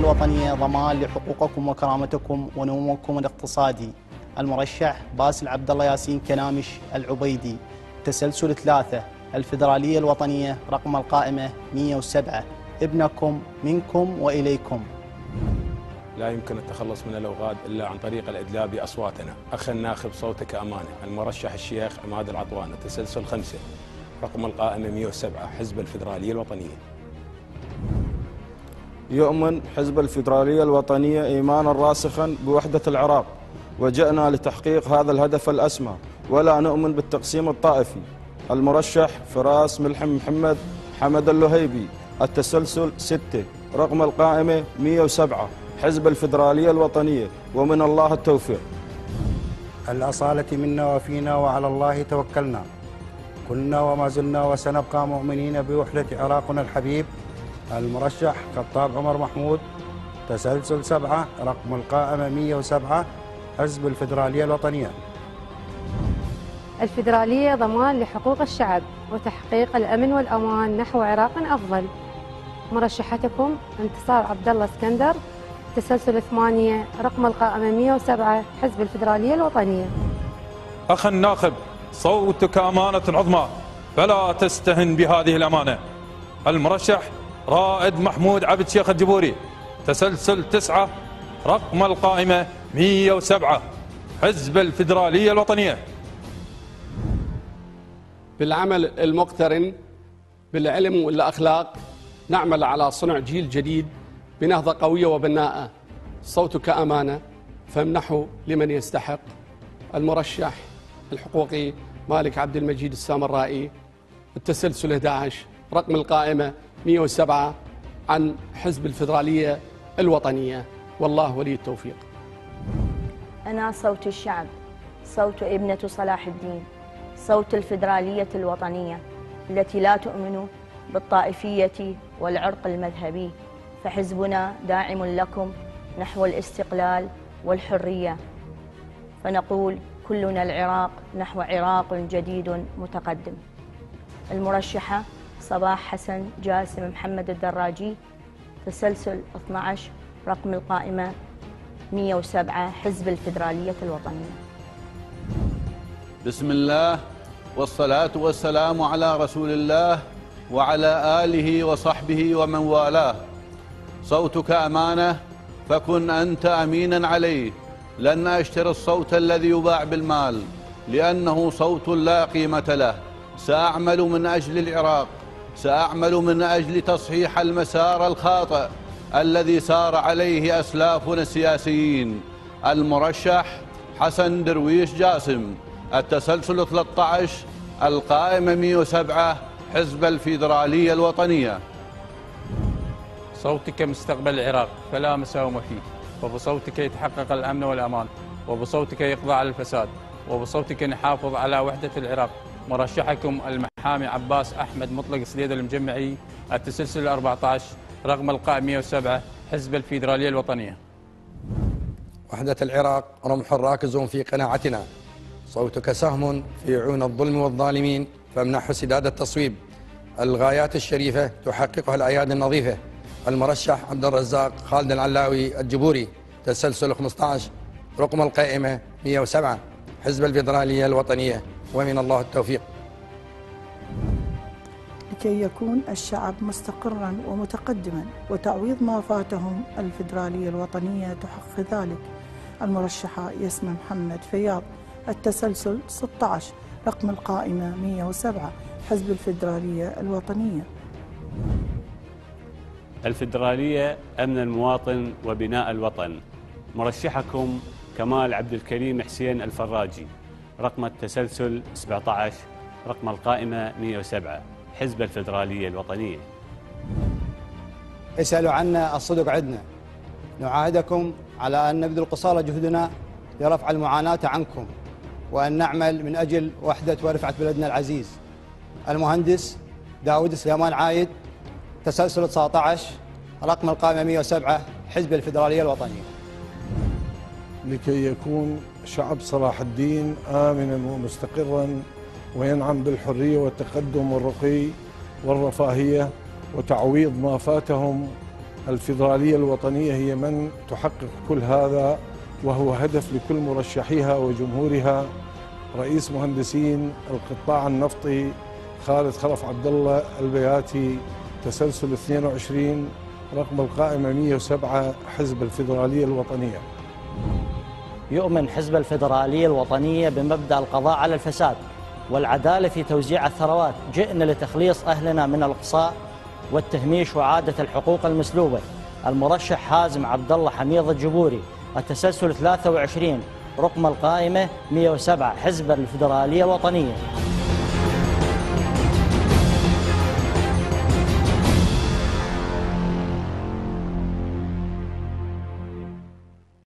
الوطنية ضمان لحقوقكم وكرامتكم ونموكم الاقتصادي. المرشح باسل عبد الله ياسين كنامش العبيدي. تسلسل ثلاثة الفدرالية الوطنية رقم القائمة 107 ابنكم منكم وإليكم. لا يمكن التخلص من الأوغاد إلا عن طريق الإدلاء بأصواتنا أخ الناخب صوتك أمانة. المرشح الشيخ عماد العطوان تسلسل خمسة رقم القائمة 107 حزب الفدرالية الوطنية. يؤمن حزب الفيدرالية الوطنية إيمانا راسخا بوحدة العراق. وجئنا لتحقيق هذا الهدف الأسمى ولا نؤمن بالتقسيم الطائفي. المرشح فراس ملحم محمد حمد اللهيبي التسلسل ستة رقم القائمة 107 حزب الفيدرالية الوطنية ومن الله التوفيق. الأصالة منا وفينا وعلى الله توكلنا. كنا وما زلنا وسنبقى مؤمنين بوحدة عراقنا الحبيب. المرشح خطاب عمر محمود تسلسل سبعة رقم القائمة 107 حزب الفدرالية الوطنية. الفدرالية ضمان لحقوق الشعب وتحقيق الأمن والأمان نحو عراق أفضل. مرشحتكم انتصار عبد الله اسكندر تسلسل ثمانية رقم القائمة 107 حزب الفدرالية الوطنية. أخ الناخب صوتك أمانة عظمى فلا تستهن بهذه الأمانة. المرشح رائد محمود عبد شيخ الجبوري. تسلسل تسعة رقم القائمة 107 حزب الفدرالية الوطنية. بالعمل المقترن بالعلم والأخلاق نعمل على صنع جيل جديد بنهضة قوية وبناءة. صوتك أمانة فامنحه لمن يستحق. المرشح الحقوقي مالك عبد المجيد السامرائي. التسلسل 11 رقم القائمة 107 عن حزب الفدرالية الوطنية. والله ولي التوفيق. أنا صوت الشعب صوت ابنة صلاح الدين صوت الفدرالية الوطنية التي لا تؤمن بالطائفية والعرق المذهبي. فحزبنا داعم لكم نحو الاستقلال والحرية. فنقول كلنا العراق نحو عراق جديد متقدم. المرشحة صباح حسن جاسم محمد الدراجي تسلسل 12 رقم القائمة 107 حزب الفدرالية الوطنية. بسم الله والصلاة والسلام على رسول الله وعلى آله وصحبه ومن والاه. صوتك أمانة فكن أنت أمينا عليه. لن أشتري الصوت الذي يباع بالمال لأنه صوت لا قيمة له. سأعمل من أجل العراق. سأعمل من أجل تصحيح المسار الخاطئ الذي سار عليه أسلافنا السياسيين. المرشح حسن درويش جاسم التسلسل 13 القائمة 107 حزب الفيدرالية الوطنية. صوتك مستقبل العراق فلا مساومة فيه وبصوتك يتحقق الأمن والأمان. وبصوتك يقضى على الفساد. وبصوتك نحافظ على وحدة العراق. مرشحكم المحامي عباس أحمد مطلق سديد المجمعي التسلسل 14 رقم القائم 107 حزب الفيدرالية الوطنية. وحدة العراق رمح راكز في قناعتنا. صوتك سهم في عيون الظلم والظالمين فامنحه سداد التصويب. الغايات الشريفة تحققها الأيادي النظيفة. المرشح عبد الرزاق خالد العلاوي الجبوري. تسلسل 15 رقم القائمة 107 حزب الفيدرالية الوطنية. ومن الله التوفيق. لكي يكون الشعب مستقرا ومتقدما وتعويض ما فاتهم الفيدرالية الوطنية تحقق ذلك المرشحة يسمى محمد فياض التسلسل 16 رقم القائمة 107 حزب الفيدرالية الوطنية. الفدرالية أمن المواطن وبناء الوطن. مرشحكم كمال عبد الكريم حسين الفراجي. رقم التسلسل 17 رقم القائمة 107 حزب الفدرالية الوطنية. اسألوا عنا الصدق عندنا. نعاهدكم على أن نبذل قصارى جهدنا لرفع المعاناة عنكم وأن نعمل من أجل وحدة ورفعة بلدنا العزيز. المهندس داود سليمان عايد تسلسل 19 رقم القائمة 107 حزب الفدرالية الوطنية. لكي يكون شعب صلاح الدين آمنا ومستقرا وينعم بالحرية والتقدم والرقي والرفاهية وتعويض ما فاتهم. الفيدرالية الوطنية هي من تحقق كل هذا وهو هدف لكل مرشحيها وجمهورها. رئيس مهندسين القطاع النفطي خالد خلف عبد الله البياتي تسلسل 22 رقم القائمة 107 حزب الفيدرالية الوطنية. يؤمن حزب الفيدرالية الوطنية بمبدأ القضاء على الفساد والعدالة في توزيع الثروات جئنا لتخليص أهلنا من الإقصاء والتهميش وعادة الحقوق المسلوبة. المرشح حازم عبد الله حميد الجبوري التسلسل 23 رقم القائمة 107 حزب الفيدرالية الوطنية.